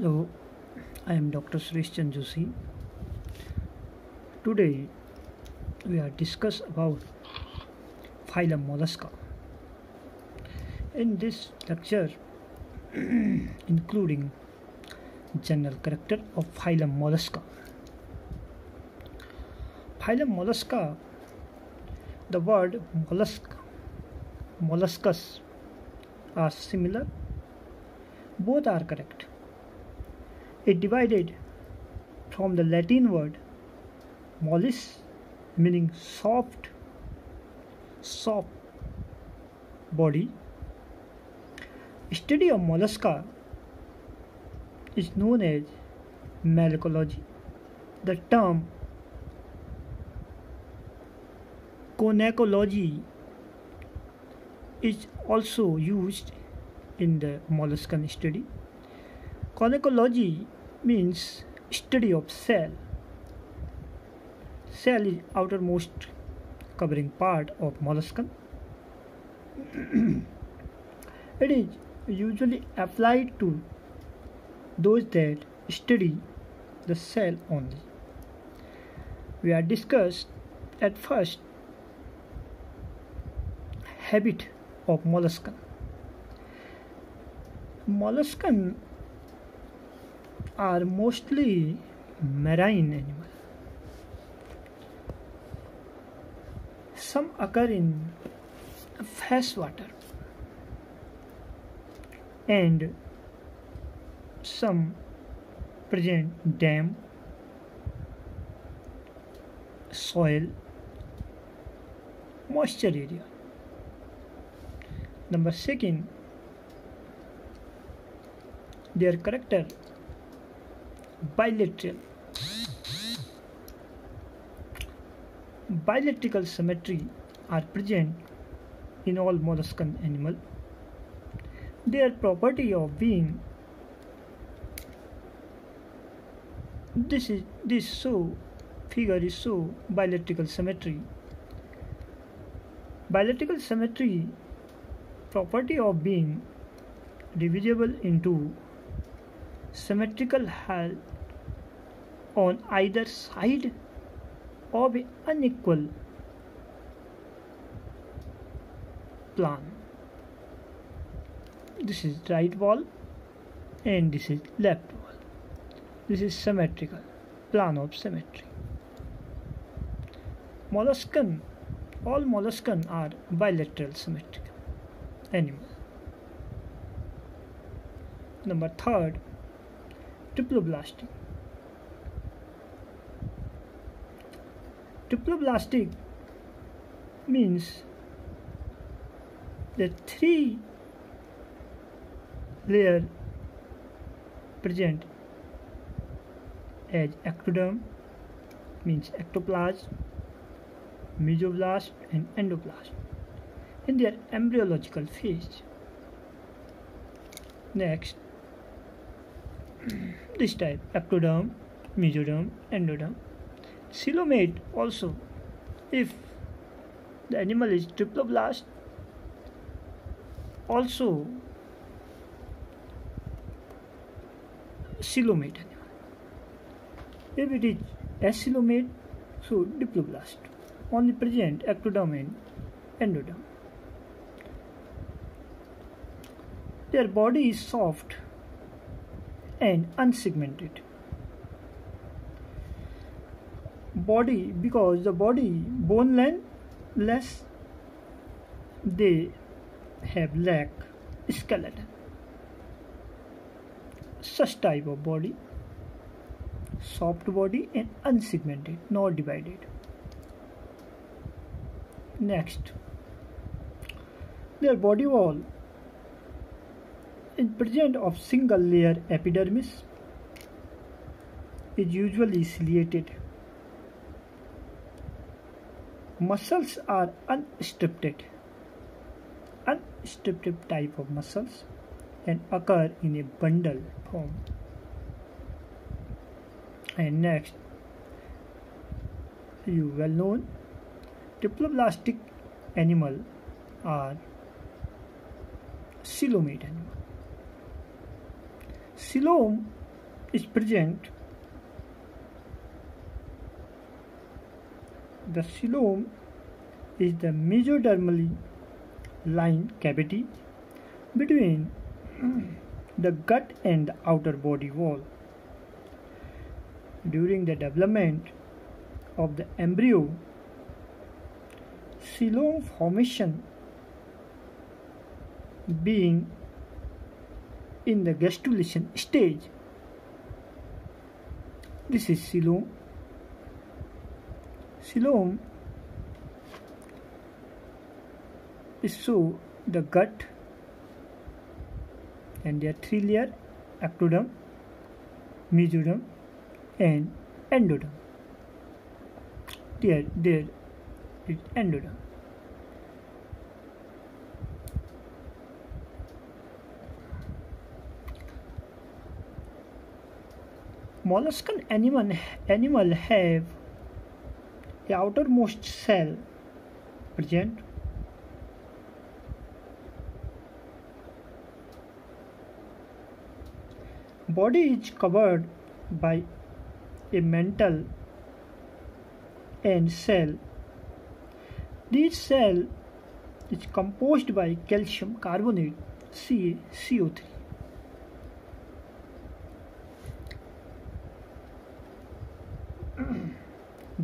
Hello, I am Dr. Suresh Chanjosi. Today we are discuss about phylum Mollusca. In this lecture, including general character of phylum Mollusca. Phylum Mollusca, the word mollusk, molluscus are similar. Both are correct. It divided from the Latin word mollis, meaning soft, soft body. Study of mollusca is known as malacology. The term conchology is also used in the molluscan study. Conchology means study of cell. Cell is outermost covering part of molluscan. it is usually applied to those that study the cell only. We are discussed at first habit of molluscan. Molluscan are mostly marine animals. Some occur in fresh water and some present dam, soil, moisture area. Number second, their character bilateral. Bilateral symmetry are present in all molluscan animal. Their property of being this is this so figure is so bilateral symmetry. Bilateral symmetry property of being divisible into symmetrical hull on either side of an unequal plan. This is right wall and this is left wall. This is symmetrical, plan of symmetry. Molluscan, all molluscan are bilateral symmetrical animal. Number third, triploblastic. Triploblastic means the three layer present as ectoderm means ectoplasm, mesoblast and endoblast in their embryological phase. Next, this type ectoderm, mesoderm, endoderm. Coelomate also, if the animal is triploblast, also coelomate animal. If it is acoelomate, so diploblast. Only present ectoderm and endoderm. Their body is soft and unsegmented. Body because the body bone length less they have lack skeleton. Such type of body soft body and unsegmented not divided. Next their body wall in present of single layer epidermis is usually ciliated. Muscles are unstriped, unstriped type of muscles and occur in a bundle form. And next, you well known triploblastic animal are coelomate animal. Coelom is present the coelom is the mesodermally lined cavity between the gut and the outer body wall. During the development of the embryo, coelom formation being in the gastrulation stage. This is coelom. Coelom is so the gut and there are three layers ectoderm, mesoderm and endoderm. There, there is endoderm. Molluscan animal, animal have the outermost cell. Present. Body is covered by a mantle and cell. This cell is composed by calcium carbonate CaCO3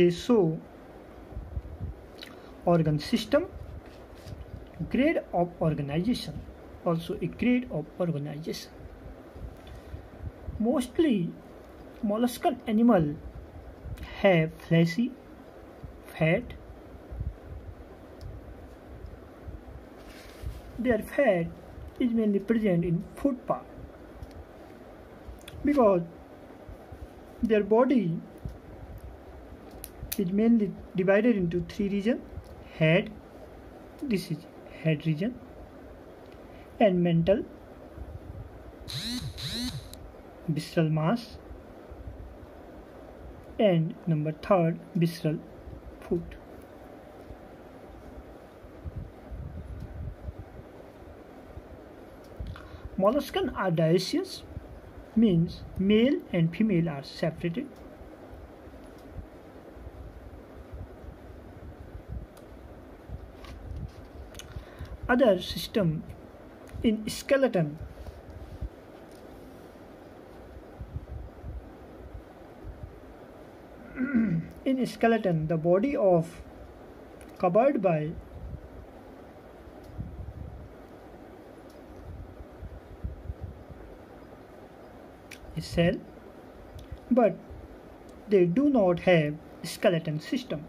they show organ system grade of organization also a grade of organization. Mostly molluscan animal have fleshy fat. Their fat is mainly present in foot part because their body is mainly divided into three regions head this is head region and mental visceral mass and number third visceral foot. Molluscan are dioecious means male and female are separated other system in skeleton. In skeleton the body of covered by cell but they do not have skeleton system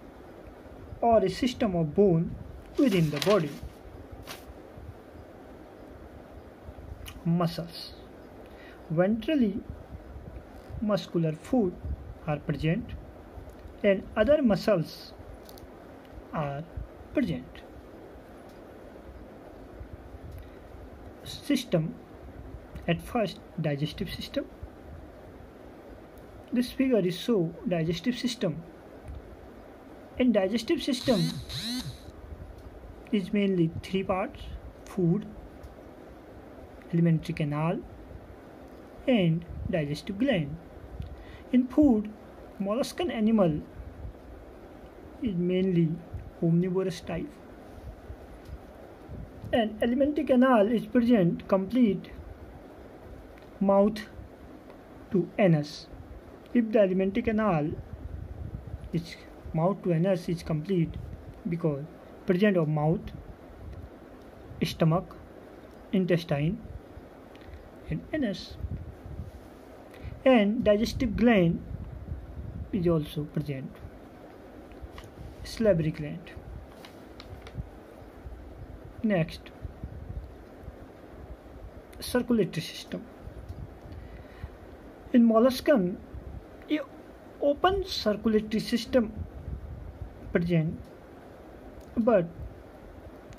or a system of bone within the body muscles. Ventrally muscular foot are present and other muscles are present. System at first digestive system. This figure is so digestive system. In digestive system is mainly three parts food alimentary canal, and digestive gland. In food, molluscan animal is mainly omnivorous type. And alimentary canal is present complete mouth to anus. If the alimentary canal is mouth to anus is complete because present of mouth, stomach, intestine and anus. And digestive gland is also present. Salivary gland. Next, circulatory system. In molluscan, a open circulatory system present, but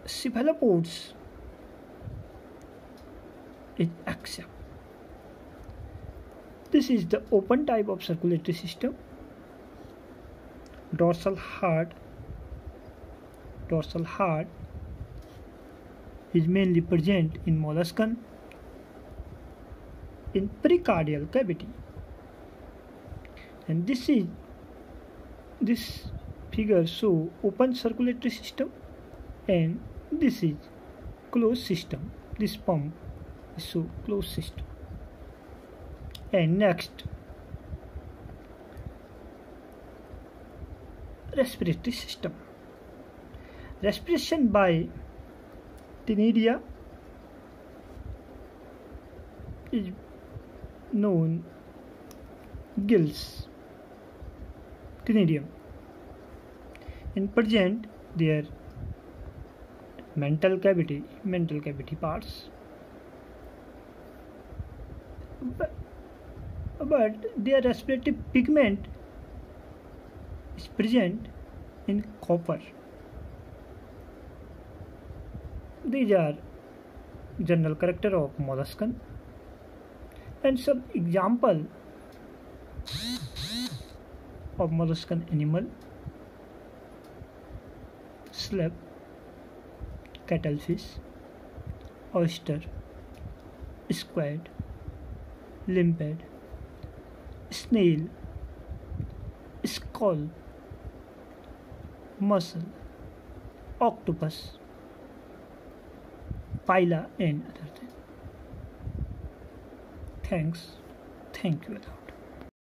cephalopods is. This is the open type of circulatory system. Dorsal heart, dorsal heart is mainly present in molluscan in pericardial cavity. and this is this figure show open circulatory system and this is closed system this pump closed system and next respiratory system respiration by Cnidaria is known gills cnidium in present their mental cavity mental cavity parts but, their respiratory pigment is present in copper. These are general character of molluscan. And some example of molluscan animal. Slab cuttlefish oyster squid limpet snail. Skull. Mussel octopus. Phyla and other things. Thanks. Thank you